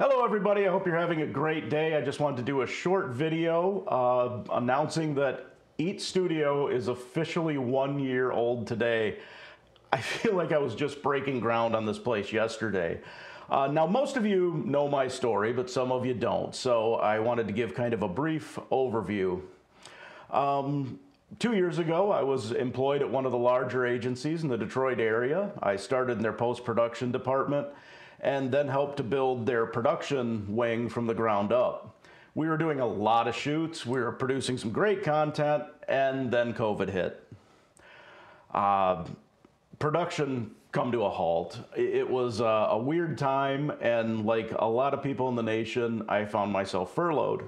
Hello everybody, I hope you're having a great day. I just wanted to do a short video uh, announcing that Eats Studio is officially one year old today. I feel like I was just breaking ground on this place yesterday. Uh, now, most of you know my story, but some of you don't, so I wanted to give kind of a brief overview. Um, two years ago, I was employed at one of the larger agencies in the Detroit area. I started in their post production department and then helped to build their production wing from the ground up. We were doing a lot of shoots, we were producing some great content, and then COVID hit. Uh, production come to a halt. It was a, a weird time, and like a lot of people in the nation, I found myself furloughed.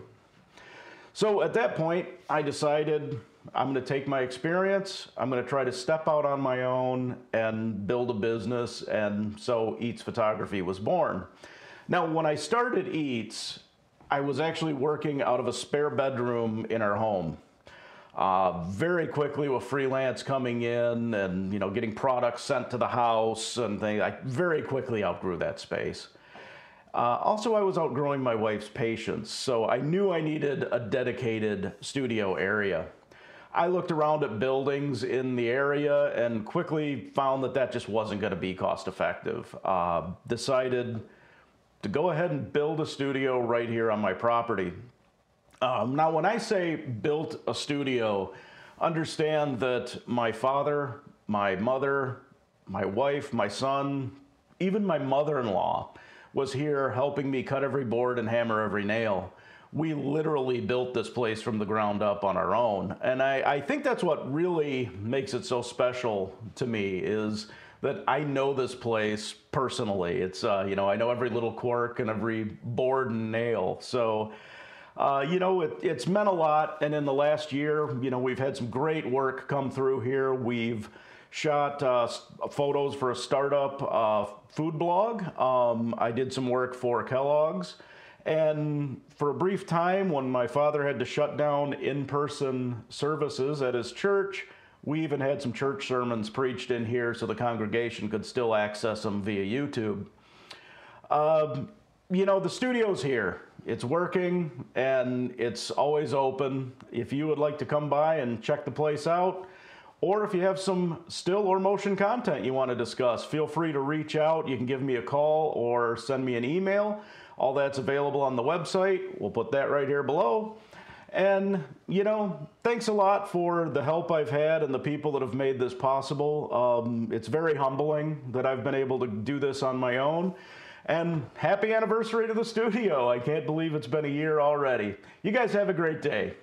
So at that point, I decided I'm going to take my experience, I'm going to try to step out on my own and build a business, and so Eats Photography was born. Now, when I started Eats, I was actually working out of a spare bedroom in our home. Uh, very quickly with freelance coming in and you know getting products sent to the house and things, I very quickly outgrew that space. Uh, also, I was outgrowing my wife's patience, so I knew I needed a dedicated studio area. I looked around at buildings in the area and quickly found that that just wasn't going to be cost effective. Uh, decided to go ahead and build a studio right here on my property. Um, now, when I say built a studio, understand that my father, my mother, my wife, my son, even my mother in law was here helping me cut every board and hammer every nail we literally built this place from the ground up on our own. And I, I think that's what really makes it so special to me is that I know this place personally. It's, uh, you know, I know every little quirk and every board and nail. So, uh, you know, it, it's meant a lot. And in the last year, you know, we've had some great work come through here. We've shot uh, photos for a startup uh, food blog. Um, I did some work for Kellogg's. And for a brief time, when my father had to shut down in person services at his church, we even had some church sermons preached in here so the congregation could still access them via YouTube. Um, you know, the studio's here. It's working and it's always open. If you would like to come by and check the place out, or if you have some still or motion content you want to discuss, feel free to reach out. You can give me a call or send me an email. All that's available on the website. We'll put that right here below. And, you know, thanks a lot for the help I've had and the people that have made this possible. Um, it's very humbling that I've been able to do this on my own. And happy anniversary to the studio. I can't believe it's been a year already. You guys have a great day.